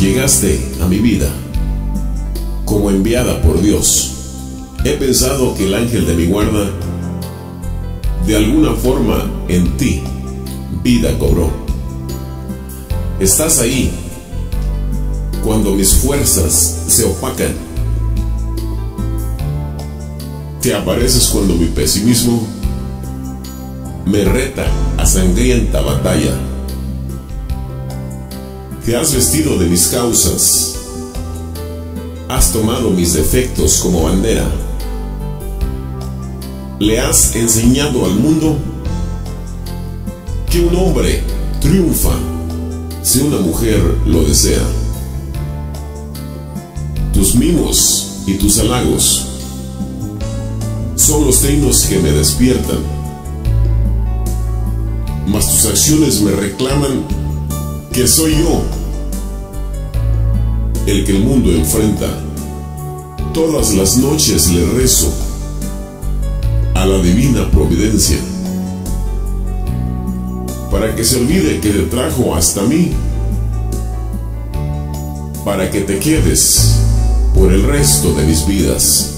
Llegaste a mi vida como enviada por Dios. He pensado que el ángel de mi guarda de alguna forma en ti vida cobró. Estás ahí cuando mis fuerzas se opacan. Te apareces cuando mi pesimismo me reta a sangrienta batalla. Te has vestido de mis causas. Has tomado mis defectos como bandera. Le has enseñado al mundo que un hombre triunfa si una mujer lo desea. Tus mimos y tus halagos son los trinos que me despiertan, mas tus acciones me reclaman que soy yo el que el mundo enfrenta. Todas las noches le rezo a la divina providencia para que se olvide que te trajo hasta mí, para que te quedes por el resto de mis vidas.